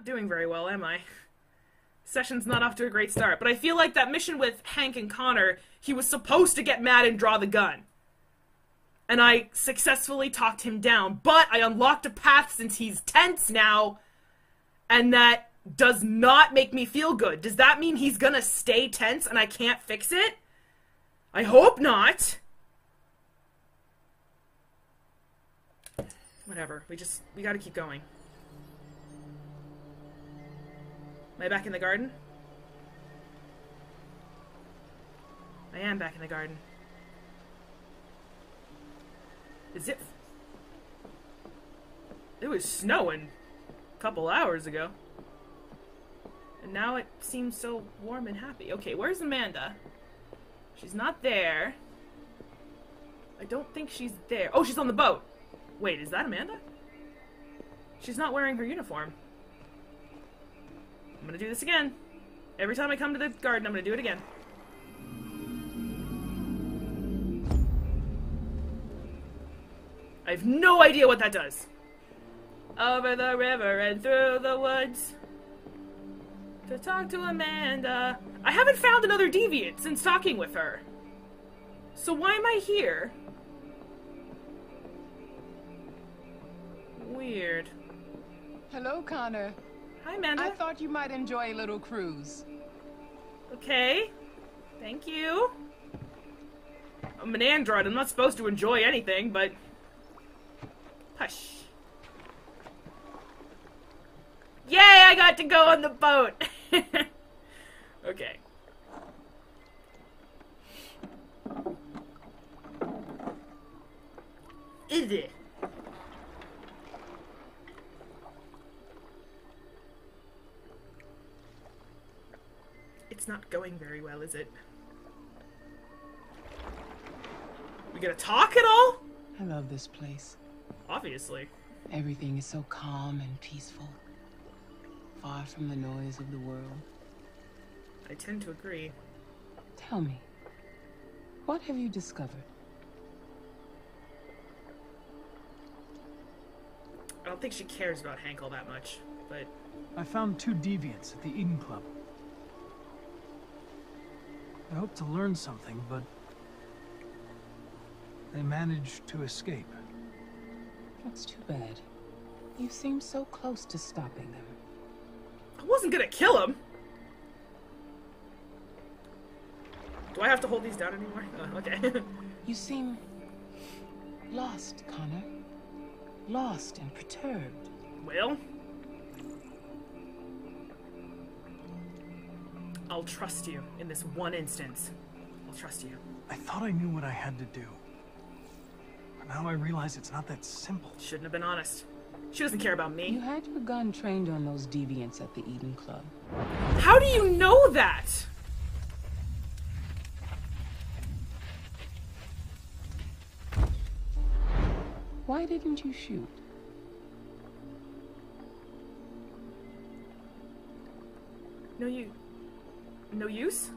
Not doing very well, am I? Session's not off to a great start, but I feel like that mission with Hank and Connor, he was supposed to get mad and draw the gun. And I successfully talked him down, but I unlocked a path since he's tense now, and that does not make me feel good. Does that mean he's gonna stay tense and I can't fix it? I hope not. Whatever. We just we gotta keep going. Am I back in the garden? I am back in the garden. Is it? It was snowing a couple hours ago. And now it seems so warm and happy. Okay, where's Amanda? She's not there. I don't think she's there. Oh, she's on the boat. Wait, is that Amanda? She's not wearing her uniform. I'm gonna do this again. Every time I come to the garden, I'm gonna do it again. I have no idea what that does. Over the river and through the woods. To talk to Amanda. I haven't found another deviant since talking with her. So why am I here? Weird. Hello, Connor. Hi, Amanda. I thought you might enjoy a little cruise. Okay. Thank you. I'm an android. I'm not supposed to enjoy anything, but... Hush. Yay, I got to go on the boat! okay. Is it? Not going very well, is it? We gonna talk at all? I love this place. Obviously. Everything is so calm and peaceful. Far from the noise of the world. I tend to agree. Tell me, what have you discovered? I don't think she cares about Hank all that much, but I found two deviants at the Eden Club. I hoped to learn something, but they managed to escape. That's too bad. You seem so close to stopping them. I wasn't gonna kill him. Do I have to hold these down anymore? Oh, okay. You seem lost, Connor. Lost and perturbed. well, I'll trust you in this one instance. I'll trust you. I thought I knew what I had to do. But now I realize it's not that simple. Shouldn't have been honest. She doesn't care about me. You had your gun trained on those deviants at the Eden Club. How do you know that? Why didn't you shoot? No you. No use?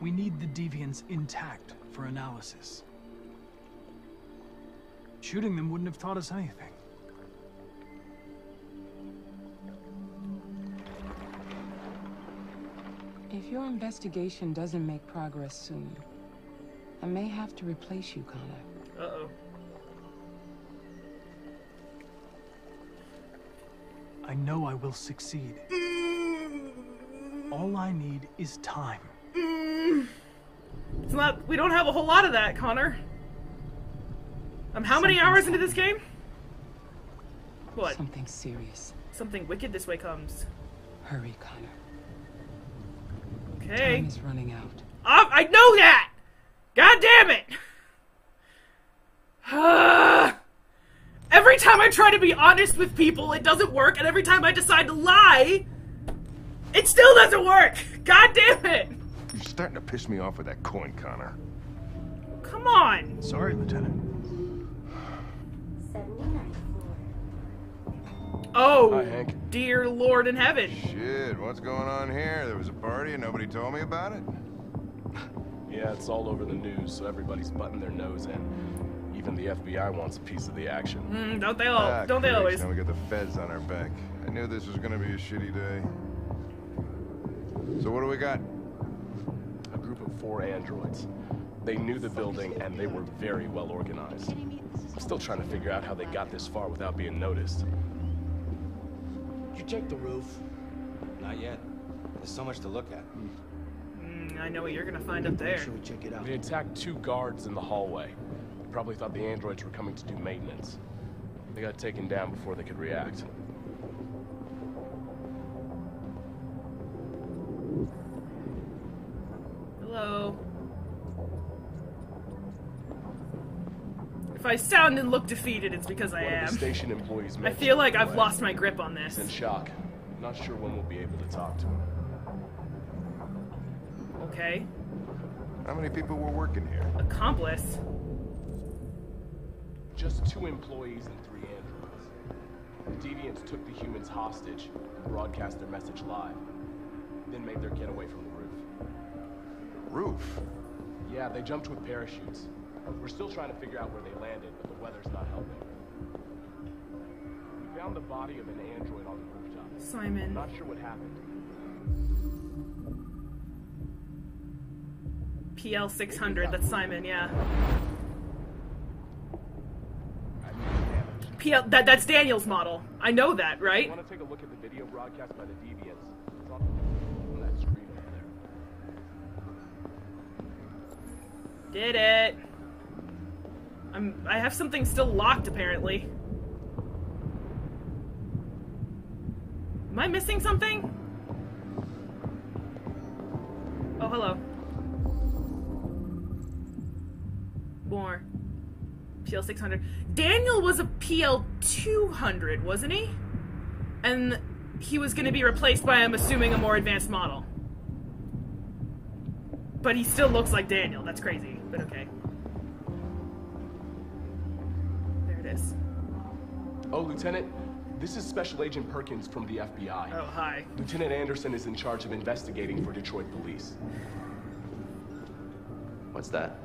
We need the deviants intact for analysis. Shooting them wouldn't have taught us anything. If your investigation doesn't make progress soon, I may have to replace you, Connor. Uh oh. I know I will succeed. All I need is time. It's not. We don't have a whole lot of that, Connor. Um, how many Something's hours into this game? What? Something serious. Something wicked this way comes. Hurry, Connor. Okay. Time is running out. Oh, I know that! God damn it! every time I try to be honest with people, it doesn't work, and every time I decide to lie, doesn't work! God damn it! You're starting to piss me off with that coin, Connor. Come on! Sorry, Lieutenant. 79 Oh, Hi, Hank. dear Lord in heaven. Shit, what's going on here? There was a party and nobody told me about it? Yeah, it's all over the news, so everybody's butting their nose in. Even the FBI wants a piece of the action. Mm, don't they all? Ah, don't they Christ, always? Now we got the feds on our back. I knew this was gonna be a shitty day. So what do we got? A group of four androids. They knew the building and they were very well organized. I'm still trying to figure out how they got this far without being noticed. Did you check the roof? Not yet. There's so much to look at. Mm, I know what you're gonna find up there. Should we check it out? They attacked two guards in the hallway. Probably thought the androids were coming to do maintenance. They got taken down before they could react. Hello. If I sound and look defeated, it's because I One of the am. station employees I feel like I've lost my grip on He's this. in shock. Not sure when we'll be able to talk to him. Okay. How many people were working here? Accomplice. Just two employees and three androids. The deviants took the humans hostage and broadcast their message live. Then made their getaway from the roof. Roof. Yeah, they jumped with parachutes. We're still trying to figure out where they landed, but the weather's not helping. We found the body of an android on the rooftop. Simon. Not sure what happened. PL 600. That's Simon. Yeah. I mean, damage. PL. That that's Daniel's model. I know that, You right? want to take a look at the video broadcast by the deviants? Did it. I'm. I have something still locked apparently. Am I missing something? Oh, hello. More. PL 600. Daniel was a PL 200, wasn't he? And he was going to be replaced by, I'm assuming, a more advanced model. But he still looks like Daniel. That's crazy, but okay. There it is. Oh, Lieutenant, this is Special Agent Perkins from the FBI. Oh, hi. Lieutenant Anderson is in charge of investigating for Detroit police. What's that?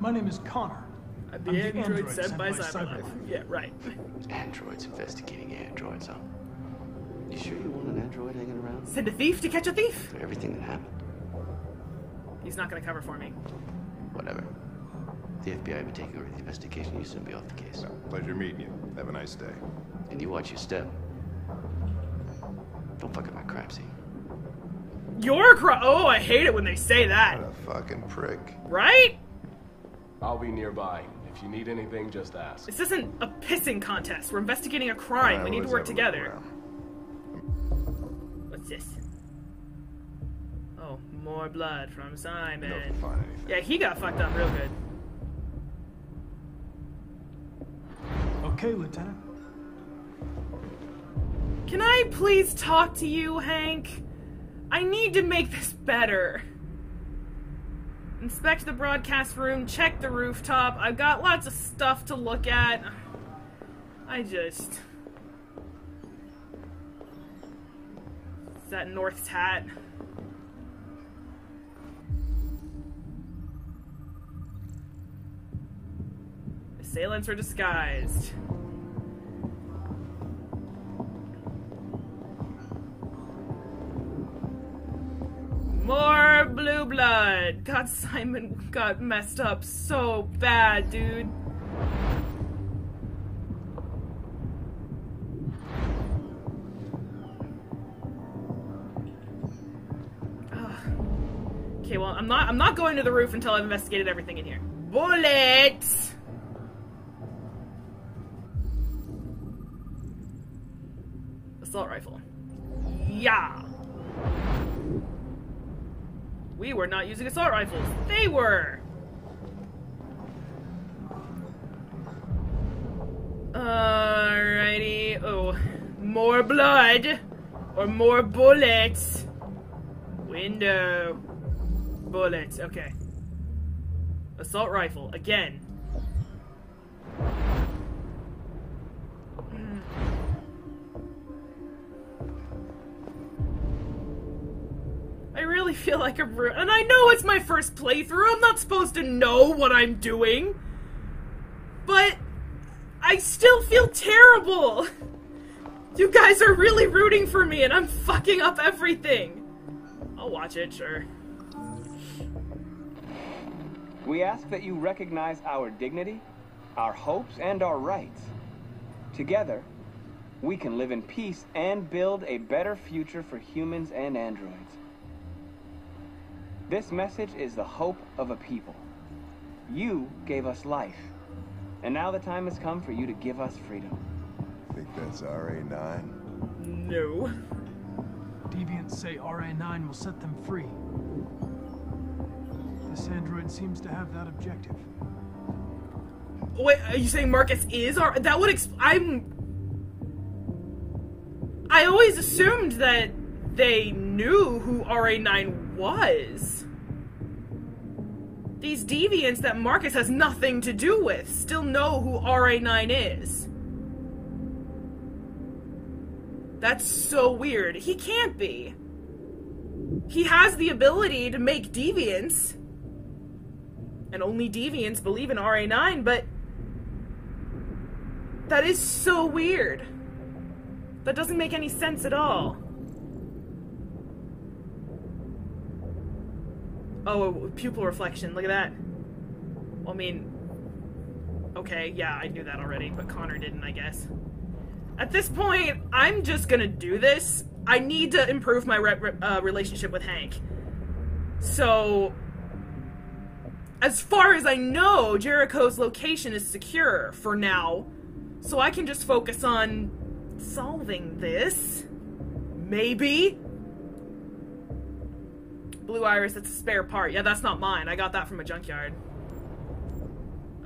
My name is Connor. Uh, the, I'm the android, android sent sent by by Cyberlife. Cyberlife. Yeah, right. Androids investigating androids, huh? You sure you want an android hanging around? Send a thief to catch a thief. For everything that happened? He's not gonna cover for me. Whatever. The FBI would take over the investigation, you soon be off the case. Well, pleasure meeting you. Have a nice day. And you watch your step. Don't fuck up my crime scene. Your cro- Oh, I hate it when they say that. What a fucking prick. Right? I'll be nearby. If you need anything, just ask. This isn't a pissing contest. We're investigating a crime. Well, we need to work have a look together. What's this? More blood from Simon. find anything. Yeah, he got fucked up real good. Okay, Lieutenant. Can I please talk to you, Hank? I need to make this better. Inspect the broadcast room, check the rooftop. I've got lots of stuff to look at. I just. Is that North's hat? Assailants are disguised. More blue blood. God, Simon got messed up so bad, dude. Okay, well, I'm not. I'm not going to the roof until I've investigated everything in here. Bullets. Assault rifle. Yeah. We were not using assault rifles. They were. Alrighty. Oh, more blood or more bullets. Window. Bullets. Okay. Assault rifle again. Feel like a ru- and I know it's my first playthrough. I'm not supposed to know what I'm doing. But I still feel terrible. You guys are really rooting for me and I'm fucking up everything. I'll watch it, sure. We ask that you recognize our dignity, our hopes, and our rights. Together, we can live in peace and build a better future for humans and androids. This message is the hope of a people. You gave us life, and now the time has come for you to give us freedom. Think that's RA9? No. Deviants say RA9 will set them free. This android seems to have that objective. Wait, are you saying Marcus is or that would ex- I'm I always assumed that they knew who RA9 was. These deviants that Marcus has nothing to do with still know who RA9 is. That's so weird. He can't be. He has the ability to make deviants. And only deviants believe in RA9, but that is so weird. That doesn't make any sense at all. Oh, pupil reflection. Look at that. I mean, okay, yeah, I knew that already, but Connor didn't, I guess. At this point, I'm just gonna do this. I need to improve my re- uh, relationship with Hank. So, as far as I know, Jericho's location is secure for now. So I can just focus on solving this. Maybe. Blue Iris, that's a spare part. Yeah, that's not mine. I got that from a junkyard.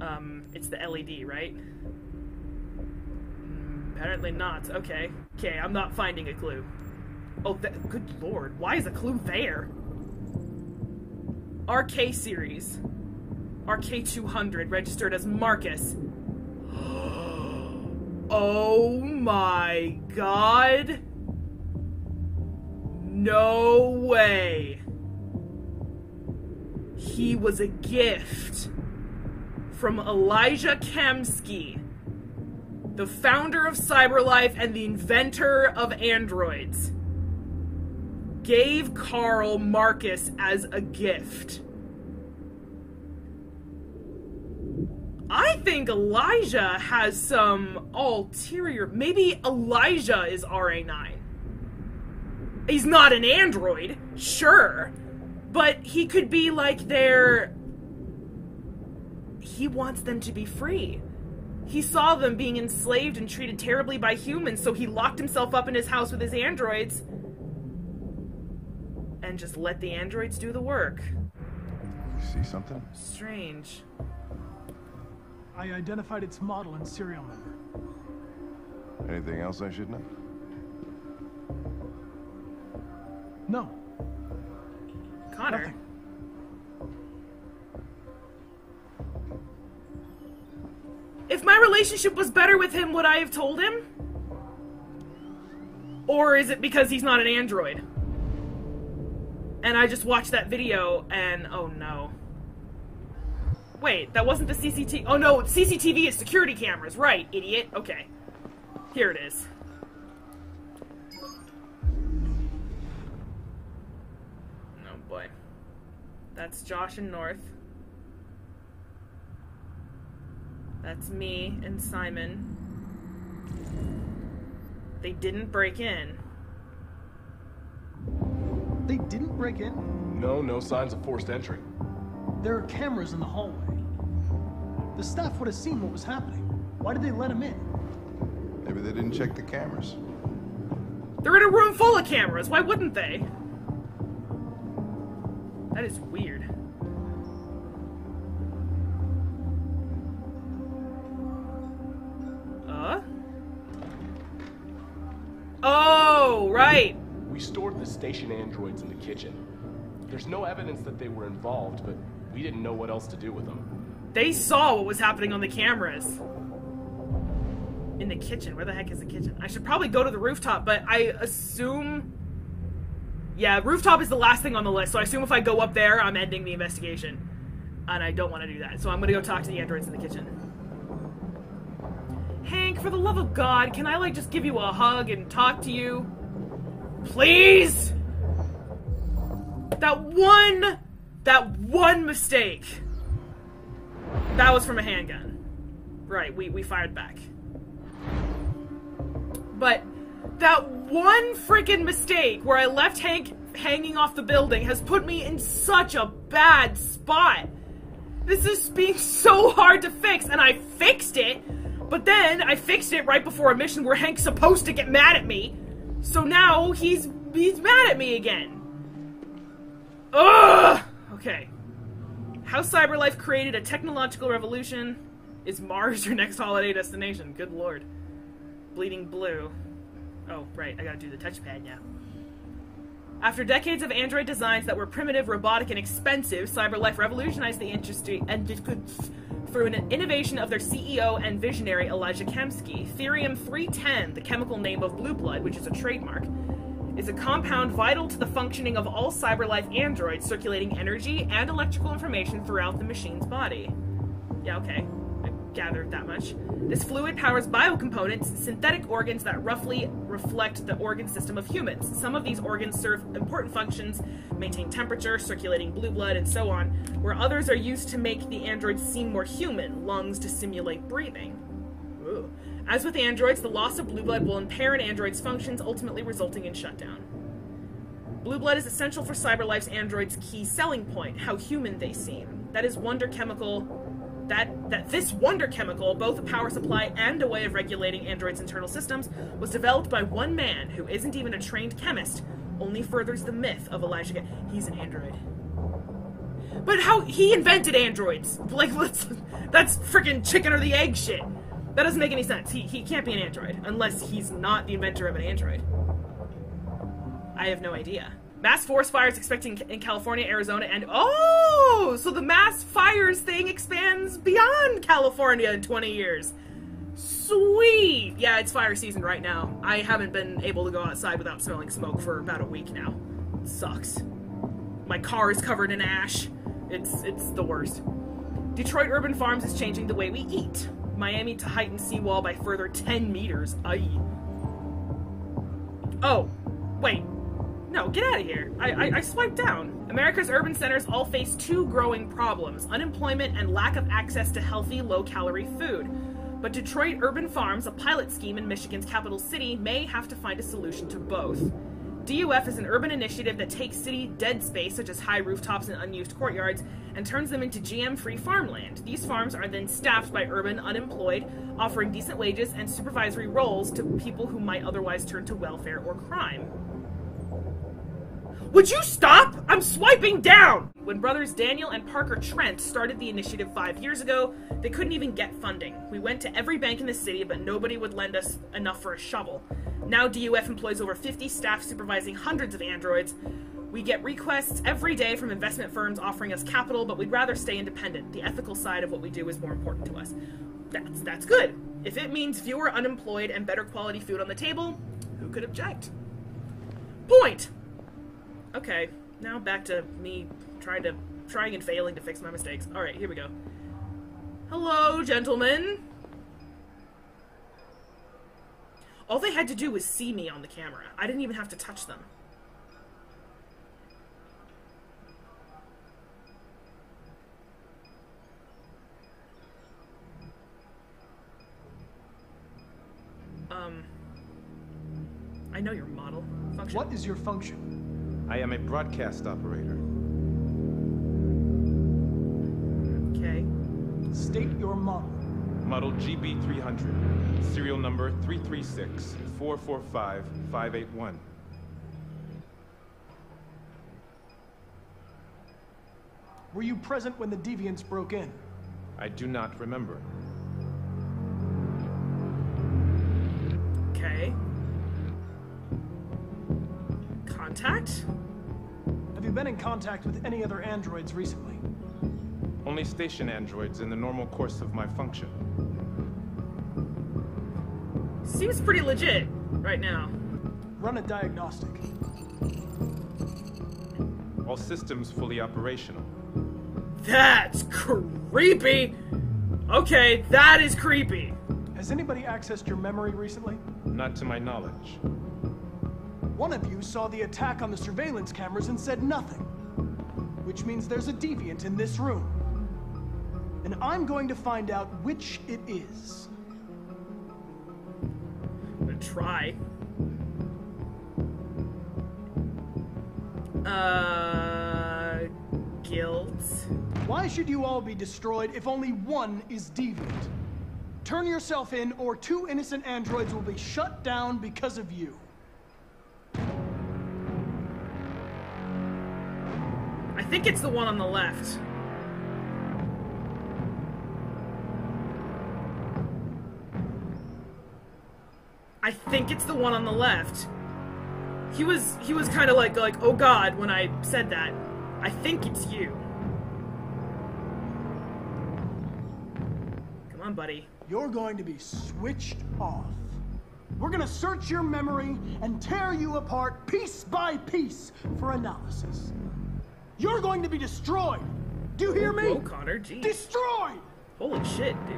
Um, it's the LED, right? Mm, apparently not. Okay. Okay, I'm not finding a clue. Oh, good lord. Why is a clue there? RK series. RK200, registered as Marcus. Oh my god. No way. He was a gift from Elijah Kamski, the founder of CyberLife and the inventor of androids. Gave Carl Marcus as a gift. I think Elijah has some ulterior. Maybe Elijah is RA9. He's not an android, sure, but he could be like their. He wants them to be free. He saw them being enslaved and treated terribly by humans, so he locked himself up in his house with his androids and just let the androids do the work. You see something? Strange. I identified its model and serial number. Anything else I should know? No, Connor. nothing. If my relationship was better with him, would I have told him? Or is it because he's not an android? And I just watched that video and oh no. Wait, that wasn't the CCTV. Oh no, CCTV is security cameras. Right, idiot. Okay. Here it is. Boy. That's Josh and North. That's me and Simon. They didn't break in. They didn't break in. No, no signs of forced entry. There are cameras in the hallway. The staff would have seen what was happening. Why did they let him in? Maybe they didn't check the cameras. They're in a room full of cameras. Why wouldn't they? That is weird. Uh? Oh, right. We stored the station androids in the kitchen. There's no evidence that they were involved, but we didn't know what else to do with them. They saw what was happening on the cameras. In the kitchen. Where the heck is the kitchen? I should probably go to the rooftop, but I assume. Yeah, rooftop is the last thing on the list, so I assume if I go up there, I'm ending the investigation. And I don't want to do that, so I'm gonna go talk to the androids in the kitchen. Hank, for the love of God, can I like just give you a hug and talk to you? Please? That one that one mistake. That was from a handgun. Right, we, we fired back. But that one freaking mistake where I left Hank hanging off the building has put me in such a bad spot. This is being so hard to fix, and I fixed it, but then I fixed it right before a mission where Hank's supposed to get mad at me. So now he's he's mad at me again. Ugh! Okay. How Cyberlife created a technological revolution. Is Mars your next holiday destination? Good lord. Bleeding blue. Oh, right, I gotta do the touchpad now. After decades of Android designs that were primitive, robotic, and expensive, CyberLife revolutionized the industry and through an innovation of their CEO and visionary Elijah Kamski. Thirium 310, the chemical name of blue blood, which is a trademark, is a compound vital to the functioning of all CyberLife androids, circulating energy and electrical information throughout the machine's body. Yeah, okay gathered that much. This fluid powers biocomponents, synthetic organs that roughly reflect the organ system of humans. Some of these organs serve important functions, maintain temperature, circulating blue blood, and so on, where others are used to make the androids seem more human, lungs to simulate breathing. Ooh. As with androids, the loss of blue blood will impair an android's functions, ultimately resulting in shutdown. Blue blood is essential for CyberLife's android's key selling point, how human they seem. That is wonder chemical that, that this wonder chemical, both a power supply and a way of regulating androids' internal systems, was developed by one man who isn't even a trained chemist, only furthers the myth of Elijah. He's an android. But how he invented androids? Like, let's, that's freaking chicken or the egg shit. That doesn't make any sense. He, he can't be an android unless he's not the inventor of an android. I have no idea. Mass forest fires expecting in California, Arizona, and oh, so the mass fires thing expands beyond California in 20 years. Sweet! Yeah, it's fire season right now. I haven't been able to go outside without smelling smoke for about a week now. It sucks. My car is covered in ash. It's it's the worst. Detroit Urban Farms is changing the way we eat. Miami to heighten seawall by further 10 meters. Aye. Oh, wait. No, get out of here. I, I, I swiped down. America's urban centers all face two growing problems unemployment and lack of access to healthy, low calorie food. But Detroit Urban Farms, a pilot scheme in Michigan's capital city, may have to find a solution to both. DUF is an urban initiative that takes city dead space, such as high rooftops and unused courtyards, and turns them into GM free farmland. These farms are then staffed by urban unemployed, offering decent wages and supervisory roles to people who might otherwise turn to welfare or crime. Would you stop? I'm swiping down! When brothers Daniel and Parker Trent started the initiative five years ago, they couldn't even get funding. We went to every bank in the city, but nobody would lend us enough for a shovel. Now DUF employs over 50 staff supervising hundreds of androids. We get requests every day from investment firms offering us capital, but we'd rather stay independent. The ethical side of what we do is more important to us. That's that's good. If it means fewer unemployed and better quality food on the table, who could object? Point. Okay, now back to me trying to trying and failing to fix my mistakes. All right, here we go. Hello, gentlemen. All they had to do was see me on the camera. I didn't even have to touch them. Um, I know your model function. What is your function? I am a broadcast operator. Okay. State your model. Model GB300. Serial number 336-445-581. Were you present when the deviants broke in? I do not remember. Contact? Have you been in contact with any other androids recently? Only station androids in the normal course of my function. Seems pretty legit right now. Run a diagnostic. All systems fully operational. That's creepy! Okay, that is creepy. Has anybody accessed your memory recently? Not to my knowledge. One of you saw the attack on the surveillance cameras and said nothing. Which means there's a deviant in this room. And I'm going to find out which it is. I'm gonna try. Uh, guilt. Why should you all be destroyed if only one is deviant? Turn yourself in, or two innocent androids will be shut down because of you. Think it's the one on the left. I think it's the one on the left. He was he was kind of like like oh god when I said that. I think it's you. Come on, buddy. You're going to be switched off. We're gonna search your memory and tear you apart piece by piece for analysis. You're going to be destroyed. Do you hear me? Whoa, Connor, jeez. Destroyed! Holy shit, dude.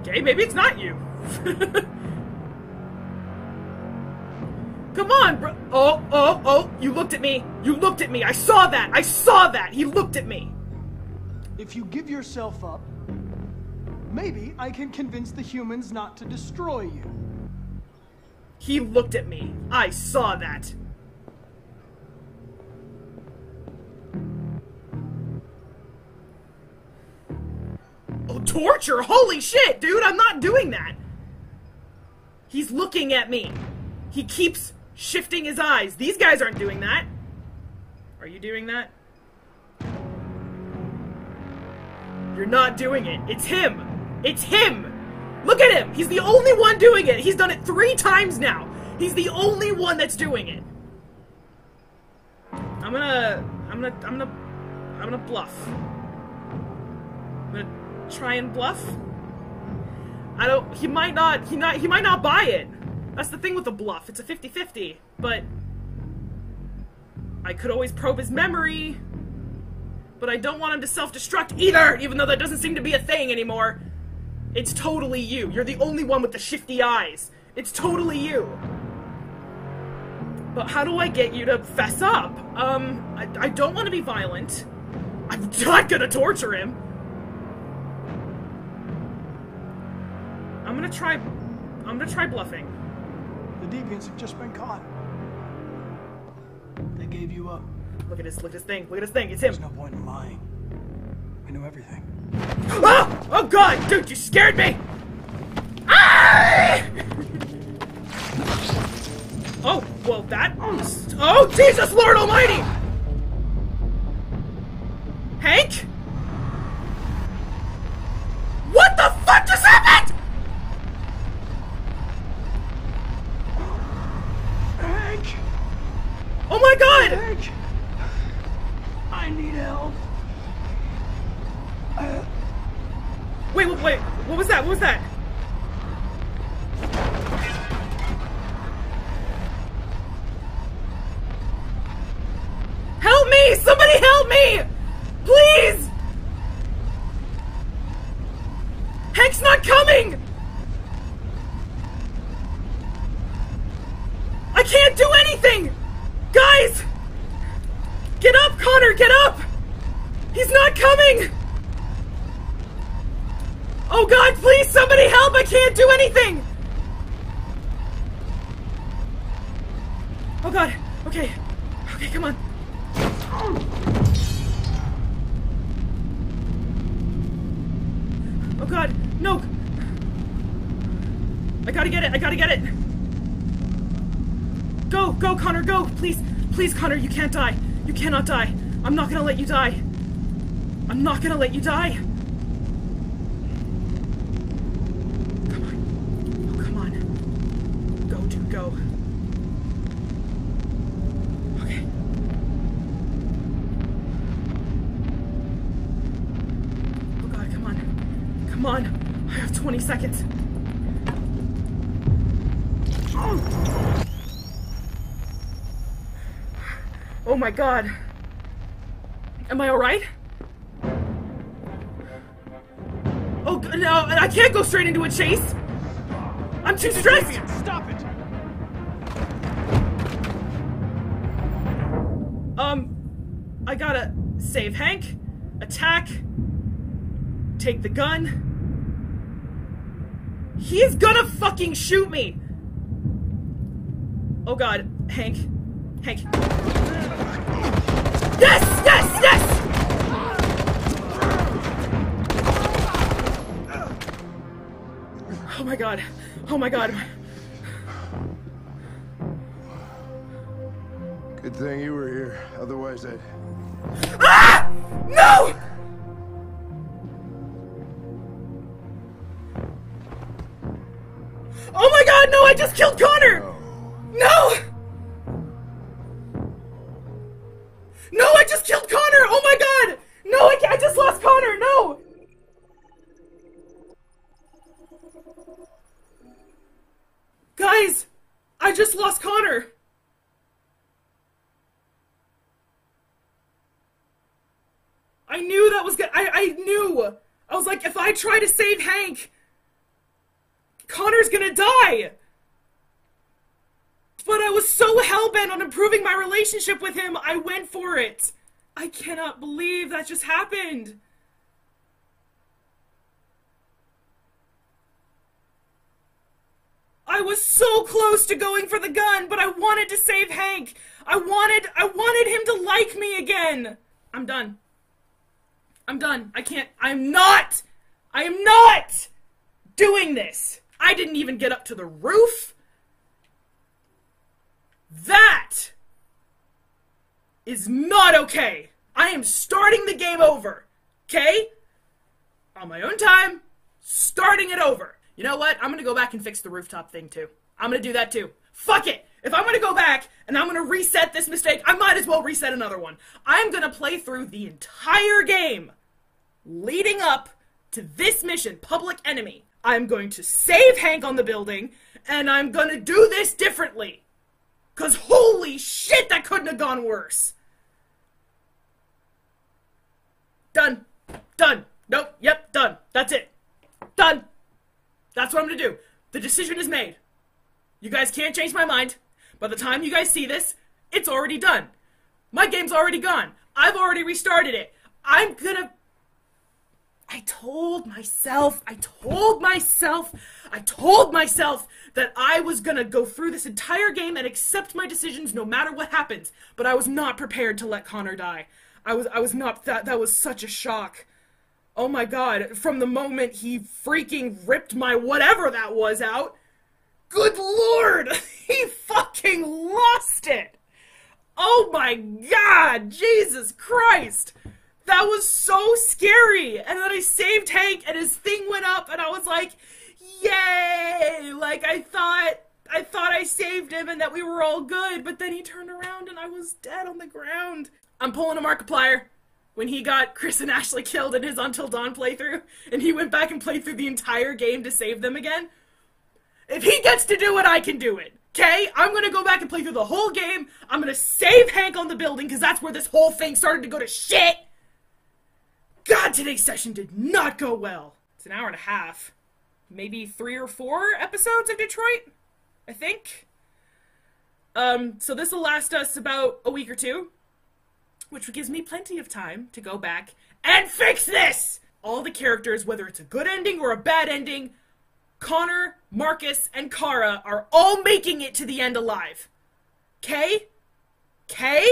Okay, maybe it's not you. Come on, bro. Oh, oh, oh. You looked at me. You looked at me. I saw that. I saw that. He looked at me. If you give yourself up, maybe I can convince the humans not to destroy you. He looked at me. I saw that. Oh, torture! Holy shit, dude! I'm not doing that! He's looking at me. He keeps shifting his eyes. These guys aren't doing that. Are you doing that? You're not doing it. It's him. It's him. Look at him. He's the only one doing it. He's done it three times now. He's the only one that's doing it. I'm gonna, I'm gonna, I'm gonna, I'm gonna bluff. I'm gonna try and bluff. I don't. He might not. He not. He might not buy it. That's the thing with a bluff. It's a 50-50. But I could always probe his memory. But I don't want him to self-destruct either, even though that doesn't seem to be a thing anymore. It's totally you. You're the only one with the shifty eyes. It's totally you. But how do I get you to fess up? Um, I, I don't want to be violent. I'm not gonna torture him. I'm gonna try. I'm gonna try bluffing. The deviants have just been caught. They gave you up. Look at his. Look at his thing. Look at his thing. It's him. There's no point in lying. I know everything. Ah! Oh god, dude, you scared me! Ah! Oh, well that. Oh Jesus, Lord Almighty! Hank? Oh god, please somebody help! I can't do anything! Oh god, okay. Okay, come on. Oh god, no! I gotta get it, I gotta get it! Go, go, Connor, go! Please, please, Connor, you can't die. You cannot die. I'm not gonna let you die. I'm not gonna let you die. Come on. Oh, come on. Go, dude, go. Okay. Oh god, come on. Come on. I have 20 seconds. Oh my god. Am I alright? Oh no, I can't go straight into a chase! I'm too stressed! Stop it! Um, I gotta save Hank, attack, take the gun. He's gonna fucking shoot me! Oh god, Hank. Hank. Yes! Yes! Yes! Oh my god. Oh my god. Good thing you were here. Otherwise, I'd. Ah! No! No, I just killed Connor! No! No, I just killed Connor! Oh my god! No, I, I just lost Connor! No! Guys! I just lost Connor! I knew that was gonna. I, I knew! I was like, if I try to save Hank, Connor's gonna die! But I was so hellbent on improving my relationship with him, I went for it! I cannot believe that just happened! I was so close to going for the gun, but I wanted to save Hank! I wanted. I wanted him to like me again! I'm done. I'm done. I can't. I'm not! I am not doing this! I didn't even get up to the roof! That is not okay! I am starting the game over! Okay? On my own time, starting it over. You know what? I'm gonna go back and fix the rooftop thing too. I'm gonna do that too. Fuck it! If I'm gonna go back and I'm gonna reset this mistake, I might as well reset another one. I'm gonna play through the entire game leading up to this mission, Public Enemy. I'm going to save Hank on the building, and I'm gonna do this differently. Cause holy shit, that couldn't have gone worse. Done. Done. Nope. Yep. Done. That's it. Done. That's what I'm gonna do. The decision is made. You guys can't change my mind. By the time you guys see this, it's already done. My game's already gone. I've already restarted it. I'm gonna. I told myself, I told myself, I told myself that I was gonna go through this entire game and accept my decisions no matter what happens. But I was not prepared to let Connor die. I was, I was not. That that was such a shock. Oh my god! From the moment he freaking ripped my whatever that was out. Good lord! He fucking lost it! Oh my god! Jesus Christ! That was so scary! And then I saved Hank and his thing went up and I was like, yay! Like I thought I thought I saved him and that we were all good, but then he turned around and I was dead on the ground. I'm pulling a Markiplier when he got Chris and Ashley killed in his Until Dawn playthrough, and he went back and played through the entire game to save them again. If he gets to do it, I can do it. Okay? I'm gonna go back and play through the whole game. I'm gonna save Hank on the building, because that's where this whole thing started to go to shit! God, today's session did not go well. It's an hour and a half. Maybe three or four episodes of Detroit? I think. Um, so this will last us about a week or two which gives me plenty of time to go back and fix this! All the characters, whether it's a good ending or a bad ending, Connor, Marcus, and Kara are all making it to the end alive. Okay? Okay?